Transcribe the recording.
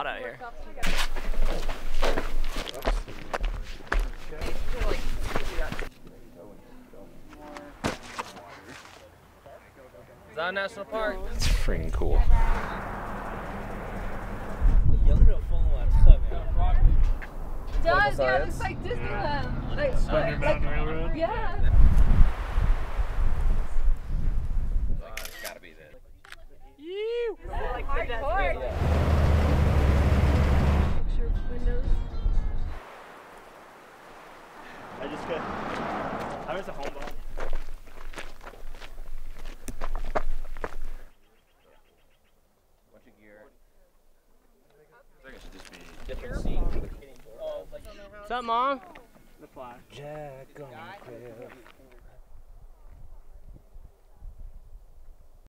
hot out here. Zion National Park. It's freaking cool. It does, yeah, it looks like Disneyland. Like, Thunder like, Mountain Railroad. yeah. I just got. I was a home ball. Bunch of gear. I think it should just be Different seat. Oh, What's up, mom? The flash. Jack on the cliff.